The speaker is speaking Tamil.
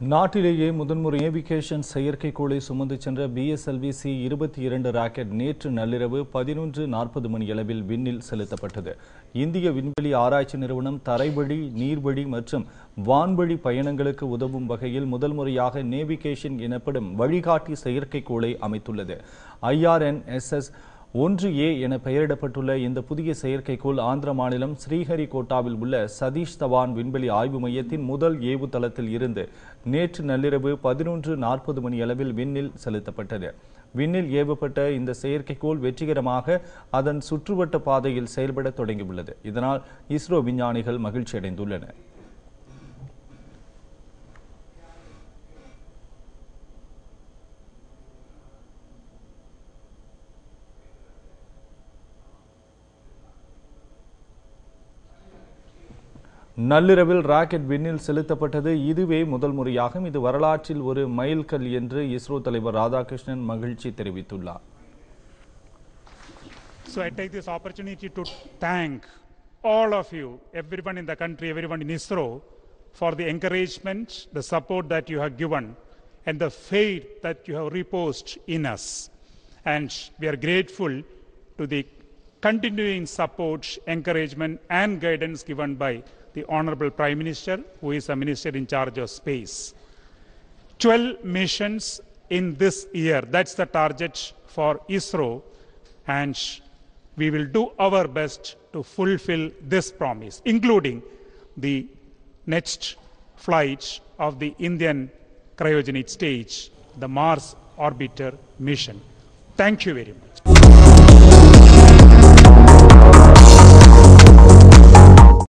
நாட்டிலேயே முதன்முறை நேவிகேஷன் செயற்கைக்கோளை சுமந்து சென்ற பிஎஸ்எல்வி சி இருபத்தி இரண்டு ராக்கெட் நேற்று நள்ளிரவு பதினொன்று நாற்பது மணியளவில் விண்ணில் செலுத்தப்பட்டது. இந்திய விண்வெளி ஆராய்ச்சி நிறுவனம் தரைவழி நீர்வழி மற்றும் வான்வழி பயணங்களுக்கு உதவும் வகையில் முதல் முறையாக நேவிகேஷன் எனப்படும் வழிகாட்டி செயற்கைக்கோளை அமைத்துள்ளது. ஐஆர்என்எஸ்எஸ் ஒன்று ஏ என பெயரிடப்பட்டுள்ள இந்த புதிய செயற்கைக்கோள் ஆந்திர மாநிலம் ஸ்ரீஹரிகோட்டாவில் உள்ள சதீஷ் தவான் விண்வெளி ஆய்வு மையத்தின் முதல் ஏவுதளத்தில் இருந்து நேற்று நள்ளிரவு பதினொன்று நாற்பது மணி அளவில் விண்ணில் செலுத்தப்பட்டது. விண்ணில் ஏவப்பட்ட இந்த செயற்கைக்கோள் வெற்றிகரமாக அதன் சுற்றுவட்ட பாதையில் செயல்பட தொடங்கியுள்ளது. இதனால் இஸ்ரோ விஞ்ஞானிகள் மகிழ்ச்சி அடைந்துள்ளனர் நள்ளிரவில் ராக்கெட் விண்ணில் செலுத்தப்பட்டது இதுவே முதல் முறையாகும் இது வரலாற்றில் ஒரு மைல்கல் என்று இஸ்ரோ தலைவர் ராதாகிருஷ்ணன் மகிழ்ச்சி தெரிவித்துள்ளார் So I take this opportunity to thank all of you, everyone in the country, everyone in ISRO, for the encouragement, the support that you have given, and the faith that you have reposed in us. And we are grateful to the continuing support, encouragement, and guidance given by the Honorable Prime Minister, who is a minister in charge of space. 12 missions in this year. That's the target for ISRO. And we will do our best to fulfill this promise, including the next flight of the Indian cryogenic stage, the Mars Orbiter mission. Thank you very much.